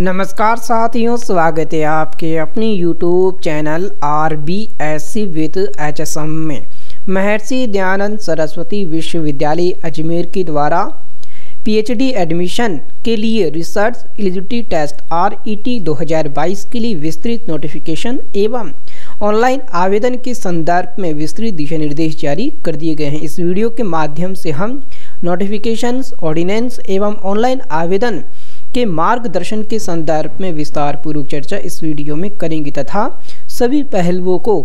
नमस्कार साथियों, स्वागत है आपके अपने YouTube channel R B S C with H S M में। महर्षि दयानंद सरस्वती विश्वविद्यालय अजमेर के द्वारा पीएचडी एडमिशन के लिए research eligibility test R E T दो हज़ार बाईस के लिए विस्तृत नोटिफिकेशन एवं ऑनलाइन आवेदन के संदर्भ में विस्तृत दिशा निर्देश जारी कर दिए गए हैं। इस वीडियो के माध्यम से हम नोटिफिकेशंस ऑर्डिनेंस एवं ऑनलाइन आवेदन के मार्गदर्शन के संदर्भ में विस्तार पूर्वक चर्चा इस वीडियो में करेंगे तथा सभी पहलुओं को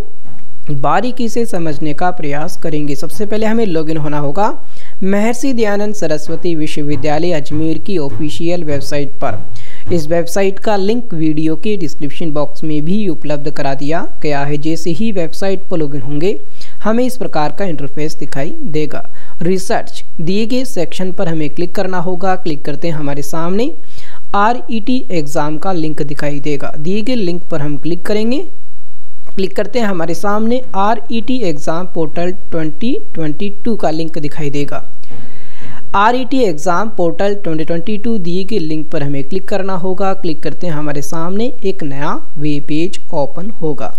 बारीकी से समझने का प्रयास करेंगे। सबसे पहले हमें लॉगिन होना होगा महर्षि दयानंद सरस्वती विश्वविद्यालय अजमेर की ऑफिशियल वेबसाइट पर। इस वेबसाइट का लिंक वीडियो के डिस्क्रिप्शन बॉक्स में भी उपलब्ध करा दिया गया है। जैसे ही वेबसाइट पर लॉगिन होंगे, हमें इस प्रकार का इंटरफेस दिखाई देगा। रिसर्च दिए गए सेक्शन पर हमें क्लिक करना होगा। क्लिक करते हैं हमारे सामने। टी एग्ज़ाम का लिंक दिखाई देगा। दिए गए लिंक पर हम क्लिक करेंगे। क्लिक करते हैं हमारे सामने टी एग्ज़ाम पोर्टल 2022 का लिंक दिखाई देगा। टी एग्ज़ाम पोर्टल 2022 दिए गए लिंक पर हमें क्लिक करना होगा। क्लिक करते हैं हमारे सामने एक नया वे पेज ओपन होगा।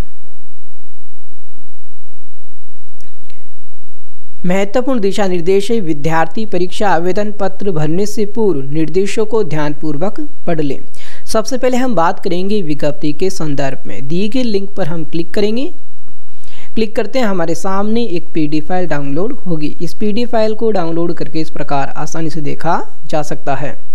महत्वपूर्ण दिशा निर्देश विद्यार्थी परीक्षा आवेदन पत्र भरने से पूर्व निर्देशों को ध्यानपूर्वक पढ़ लें। सबसे पहले हम बात करेंगे विज्ञप्ति के संदर्भ में। दिए गए लिंक पर हम क्लिक करेंगे। क्लिक करते हैं, हमारे सामने एक पीडी फ़ाइल डाउनलोड होगी। इस पीडी फ़ाइल को डाउनलोड करके इस प्रकार आसानी से देखा जा सकता है।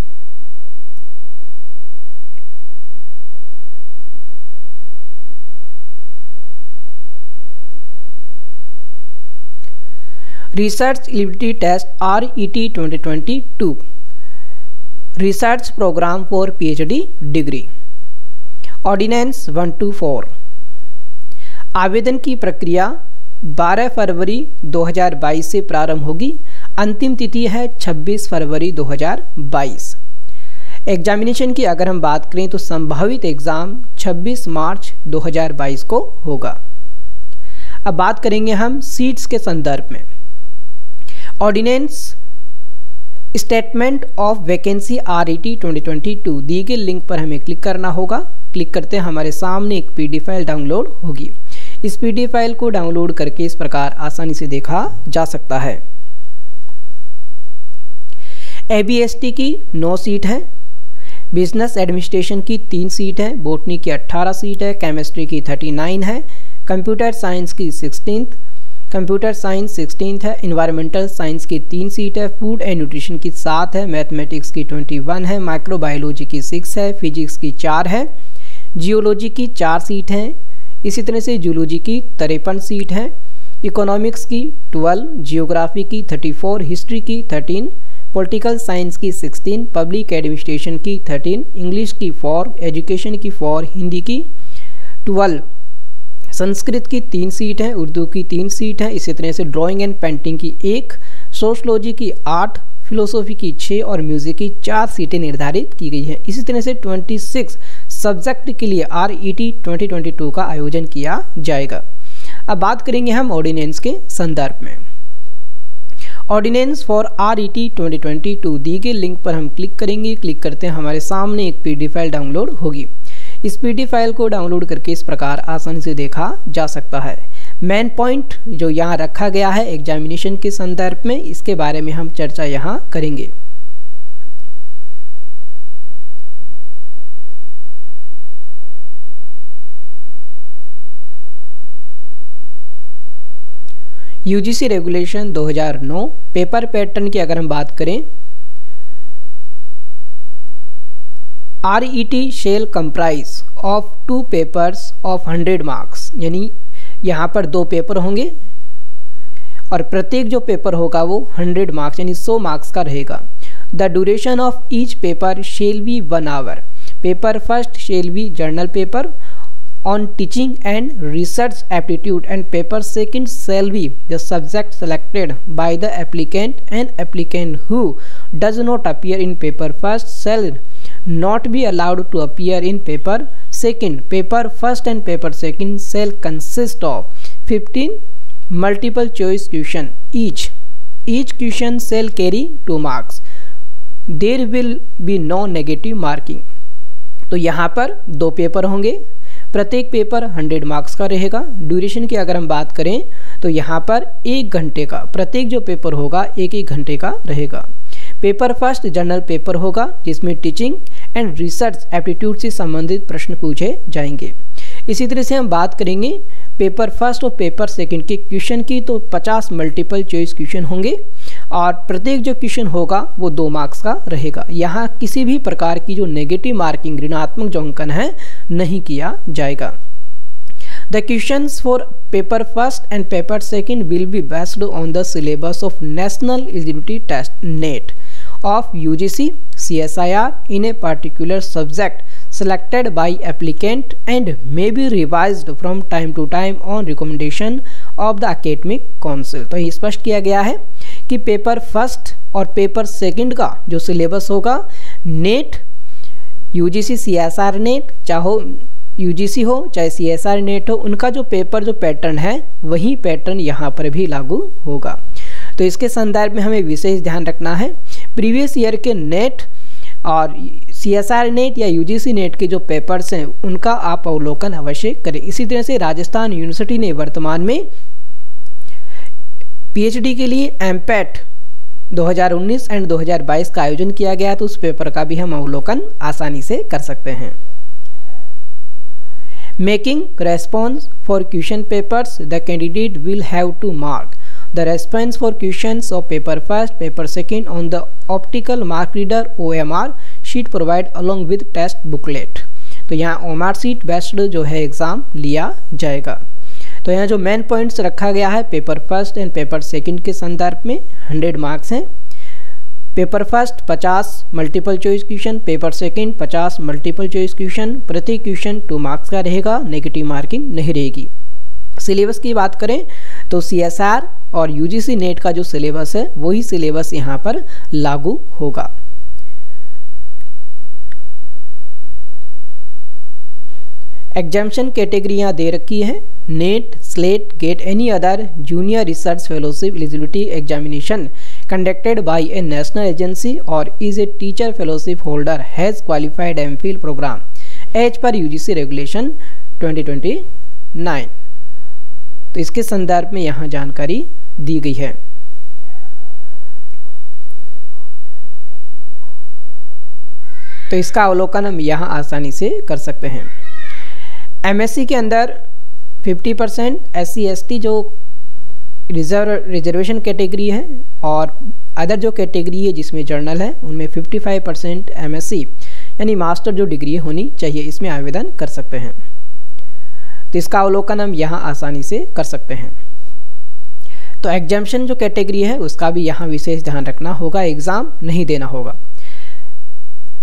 Research eligibility test R E T twenty twenty two research programme for PhD degree ordinance one two four आवेदन की प्रक्रिया 12 फरवरी 2022 से प्रारंभ होगी। अंतिम तिथि है 26 फरवरी 2022 एग्जामिनेशन की अगर हम बात करें तो संभावित एग्ज़ाम 26 मार्च 2022 को होगा। अब बात करेंगे हम सीट्स के संदर्भ में। Ordinance statement of vacancy R E T twenty twenty two दिए गए लिंक पर हमें क्लिक करना होगा। क्लिक करते हमारे सामने एक पी डी फ़ाइल डाउनलोड होगी। इस पी डी फ़ाइल को डाउनलोड करके इस प्रकार आसानी से देखा जा सकता है। ए बी एस टी की नौ सीट है। बिज़नेस एडमिनिस्ट्रेशन की तीन सीट है। बोटनी की 18 सीट है। केमिस्ट्री की 39 है। कंप्यूटर साइंस की सिक्सटीन कंप्यूटर साइंस सिक्सटीन है इन्वायरमेंटल साइंस की तीन सीट है फ़ूड एंड न्यूट्रिशन की सात है मैथमेटिक्स की ट्वेंटी वन है माइक्रोबायोलॉजी की सिक्स है फिजिक्स की चार है जियोलॉजी की चार सीट हैं, इसी तरह से जूलॉजी की तिरपन सीट हैं इकोनॉमिक्स की ट्वेल्व जियोग्राफी की थर्टी फोर हिस्ट्री की थर्टीन पॉलिटिकल साइंस की सिक्सटीन पब्लिक एडमिनिस्ट्रेशन की थर्टीन इंग्लिश की फोर एजुकेशन की फोर हिंदी की ट्वेल्व संस्कृत की तीन सीट हैं, उर्दू की तीन सीट हैं, इसी तरह से ड्राइंग एंड पेंटिंग की एक सोशलॉजी की आठ फिलोसॉफी की छः और म्यूज़िक की चार सीटें निर्धारित की गई हैं। इसी तरह से 26 सब्जेक्ट के लिए आर ई टी ट्वेंटी का आयोजन किया जाएगा। अब बात करेंगे हम ऑर्डिनेंस के संदर्भ में। Ordinance for R E T twenty दी गई लिंक पर हम क्लिक करेंगे। क्लिक करते हैं, हमारे सामने एक पी फ़ाइल डाउनलोड होगी। इस पी फ़ाइल को डाउनलोड करके इस प्रकार आसानी से देखा जा सकता है। मेन पॉइंट जो यहाँ रखा गया है एग्जामिनेशन के संदर्भ में, इसके बारे में हम चर्चा यहाँ करेंगे। यूजीसी रेगुलेशन 2009 पेपर पैटर्न की अगर हम बात करें R E T shall comprise of two papers of hundred marks यानी यहाँ पर दो पेपर होंगे और प्रत्येक जो पेपर होगा वो हंड्रेड मार्क्स यानी सौ मार्क्स का रहेगा। The duration of each paper shall be one hour paper first shall be general paper on teaching and research aptitude and paper second shall be the subject selected by the applicant and applicant who does not appear in paper first shall not be allowed to appear in paper second paper first and paper second shall consist of 15 multiple choice question each each question shall carry 2 marks there will be no negative marking तो यहाँ पर दो paper होंगे प्रत्येक paper 100 marks का रहेगा duration की अगर हम बात करें तो यहाँ पर एक घंटे का प्रत्येक जो पेपर होगा एक एक घंटे का रहेगा पेपर फ़र्स्ट जनरल पेपर होगा, जिसमें टीचिंग एंड रिसर्च एप्टीट्यूड से संबंधित प्रश्न पूछे जाएँगे। इसी तरह से हम बात करेंगे पेपर फ़र्स्ट और पेपर सेकंड के क्वेश्चन की तो 50 मल्टीपल चॉइस क्वेश्चन होंगे, और प्रत्येक जो क्वेश्चन होगा, वो दो मार्क्स का रहेगा। यहाँ किसी भी प्रकार की जो नेगेटिव मार्किंग ऋणात्मक जो अंकन है, नहीं किया जाएगा। The questions for paper first and paper second will be based on the syllabus of National Eligibility Test NET of UGC CSIR in a particular subject selected by applicant and may be revised from time to time on recommendation of the academic council तो ये स्पष्ट किया गया है कि paper first और paper second का जो सिलेबस होगा नेट यूजीसी सीएसआर नेट चाहो यूजीसी हो चाहे सीएसआर नेट हो उनका जो पेपर जो पैटर्न है वही पैटर्न यहाँ पर भी लागू होगा तो इसके संदर्भ में हमें विशेष ध्यान रखना है प्रीवियस ईयर के नेट और सी एस आर नेट या यू जी सी नेट के जो पेपर्स हैं, उनका आप अवलोकन अवश्य करें। इसी तरह से राजस्थान यूनिवर्सिटी ने वर्तमान में पीएचडी के लिए एम पैट 2019 एंड 2022 का आयोजन किया गया तो उस पेपर का भी हम अवलोकन आसानी से कर सकते हैं। Making response for question papers the candidate will have to mark The response for questions of paper first, paper second on the optical mark reader OMR sheet provide along with test booklet. तो यहाँ OMR seat based जो है exam लिया जाएगा। तो यहाँ जो main points रखा गया है paper first and paper second के संदर्भ में 100 मार्क्स हैं। Paper first 50 multiple choice question paper second 50 multiple choice question प्रति क्वेश्चन टू मार्क्स का रहेगा नेगेटिव मार्किंग नहीं रहेगी। सिलेबस की बात करें तो CSR और यूजीसी नेट का जो सिलेबस है, वही सिलेबस यहाँ पर लागू होगा। एग्जामेशन कैटेगरियाँ दे रखी हैं। NET SLET GATE any other junior research fellowship eligibility examination conducted by a national agency और is a teacher fellowship holder has qualified M Phil programme as per UGC regulation 2029 तो इसके संदर्भ में यहाँ जानकारी दी गई है। तो इसका अवलोकन हम यहाँ आसानी से कर सकते हैं। एमएससी के अंदर 50 परसेंट एस सी जो रिज़र्व रिजर्वेशन कैटेगरी है और अदर जो कैटेगरी है जिसमें जर्नल है, उनमें 55 परसेंट एम यानी मास्टर जो डिग्री होनी चाहिए। इसमें आवेदन कर सकते हैं। तो इसका अवलोकन हम यहाँ आसानी से कर सकते हैं। तो एग्जामेशन जो कैटेगरी है, उसका भी यहाँ विशेष ध्यान रखना होगा एग्ज़ाम नहीं देना होगा।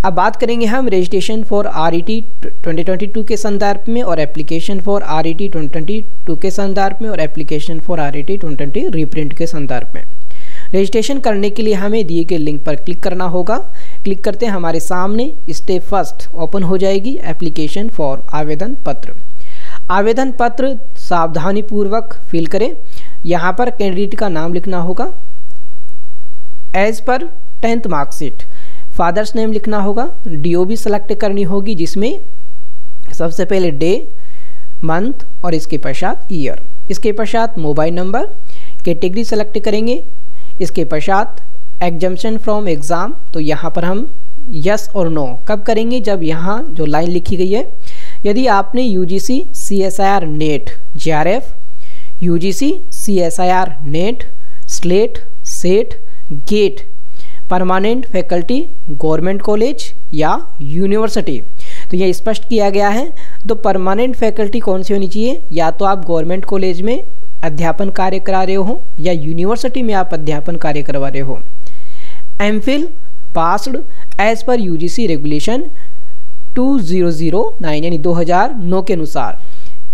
अब बात करेंगे हम registration for R E T twenty के संदर्भ में और application for R E T twenty के संदर्भ में और application for R E T twenty reprint के संदर्भ में। रजिस्ट्रेशन करने के लिए हमें दिए गए लिंक पर क्लिक करना होगा। क्लिक करते हैं हमारे सामने स्टेप फ़र्स्ट ओपन हो जाएगी एप्लीकेशन फॉर आवेदन पत्र। आवेदन पत्र सावधानी पूर्वक फिल करें। यहाँ पर कैंडिडेट का नाम लिखना होगा। As per tenth marksheet father's name लिखना होगा। डी भी सेलेक्ट करनी होगी, जिसमें सबसे पहले डे मंथ और इसके पश्चात ईयर इसके पश्चात मोबाइल नंबर कैटेगरी सेलेक्ट करेंगे। इसके पश्चात एग्जामेशन फ्रॉम एग्ज़ाम तो यहाँ पर हम यस और नो कब करेंगे? जब यहाँ जो लाइन लिखी गई है। यदि आपने U G C C S I R NET J R F U G C C S I R NET SLET SET GATE permanent faculty government college या यूनिवर्सिटी तो यह स्पष्ट किया गया है तो परमानेंट फैकल्टी कौन सी होनी चाहिए? या तो आप गवर्नमेंट कॉलेज में अध्यापन कार्य करा रहे हो, या यूनिवर्सिटी में आप अध्यापन कार्य करवा रहे हो। M Phil passed as per U G C regulation two zero zero nine यानी दो हज़ार नौ के अनुसार।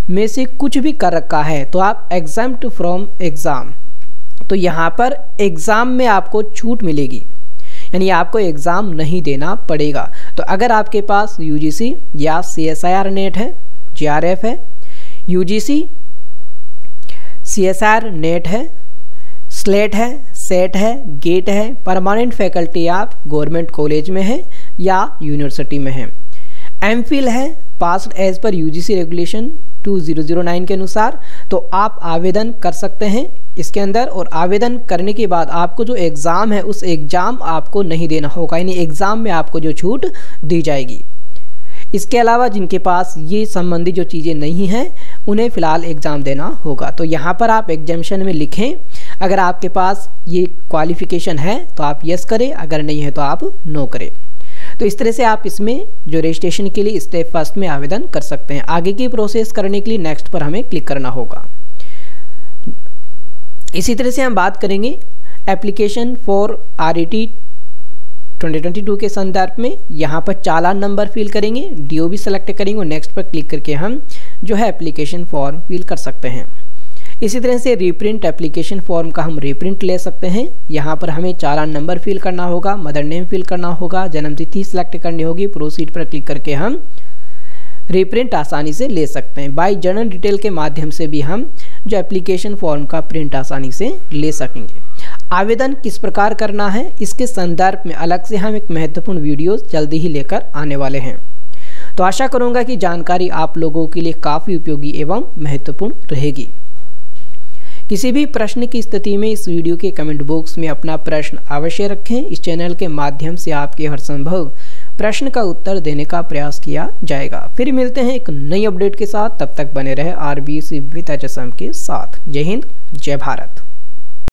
में से कुछ भी कर रखा है तो आप एग्ज़ाम फ्रॉम एग्ज़ाम तो यहाँ पर एग्ज़ाम में आपको छूट मिलेगी। यानी आपको एग्ज़ाम नहीं देना पड़ेगा। तो अगर आपके पास यूजीसी या सी नेट है जे है UGC C S R NET है स्लेट है सेट है गेट है परमानेंट फैकल्टी आप गवर्नमेंट कॉलेज में है या यूनिवर्सिटी में है। एम है passed as per UGC regulation 2009 के अनुसार तो आप आवेदन कर सकते हैं इसके अंदर और आवेदन करने के बाद आपको जो एग्ज़ाम है, उस एग्ज़ाम आपको नहीं देना होगा, यानी एग्ज़ाम में आपको जो छूट दी जाएगी। इसके अलावा जिनके पास ये संबंधी जो चीज़ें नहीं हैं, उन्हें फ़िलहाल एग्ज़ाम देना होगा। तो यहाँ पर आप एग्जामेशन में लिखें, अगर आपके पास ये क्वालिफ़िकेशन है तो आप यस करें, अगर नहीं है तो आप नो करें। तो इस तरह से आप इसमें जो रजिस्ट्रेशन के लिए स्टेप फ़र्स्ट में आवेदन कर सकते हैं। आगे की प्रोसेस करने के लिए नेक्स्ट पर हमें क्लिक करना होगा। इसी तरह से हम बात करेंगे एप्लीकेशन फॉर आर 2022 के संदर्भ में। यहाँ पर चालान नंबर फिल करेंगे डीओ भी सेलेक्ट करेंगे और नेक्स्ट पर क्लिक करके हम जो है एप्लीकेशन फॉर्म फिल कर सकते हैं। इसी तरह से रीप्रिंट एप्लीकेशन फॉर्म का हम रीप्रिंट ले सकते हैं। यहाँ पर हमें चालान नंबर फिल करना होगा मदर नेम फिल करना होगा, जन्मतिथि सेलेक्ट करनी होगी प्रोसीड पर क्लिक करके हम रीप्रिंट आसानी से ले सकते हैं। बाई जर्नल डिटेल के माध्यम से भी हम जो एप्लीकेशन फॉर्म का प्रिंट आसानी से ले सकेंगे। आवेदन किस प्रकार करना है, इसके संदर्भ में अलग से हम एक महत्वपूर्ण वीडियो जल्दी ही लेकर आने वाले हैं। तो आशा करूँगा कि जानकारी आप लोगों के लिए काफ़ी उपयोगी एवं महत्वपूर्ण रहेगी। किसी भी प्रश्न की स्थिति में इस वीडियो के कमेंट बॉक्स में अपना प्रश्न अवश्य रखें। इस चैनल के माध्यम से आपके हर संभव प्रश्न का उत्तर देने का प्रयास किया जाएगा। फिर मिलते हैं एक नई अपडेट के साथ। तब तक बने रहे आर बी सी विद के साथ। जय हिंद, जय भारत।